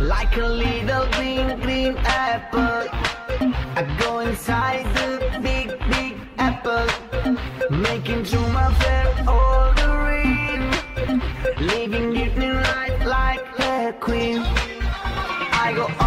like a little green, green apple. I go inside the big, big apple, making to my fair rain, living it life like a queen. I go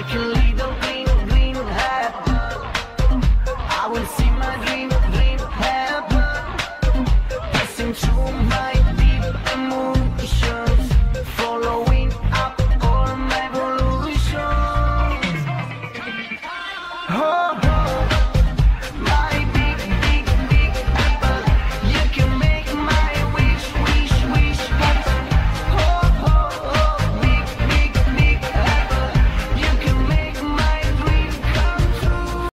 I can lead the green, green. I will see my dream green happen. Passing to my deep emotions, following up all my evolution. Oh.